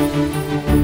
Música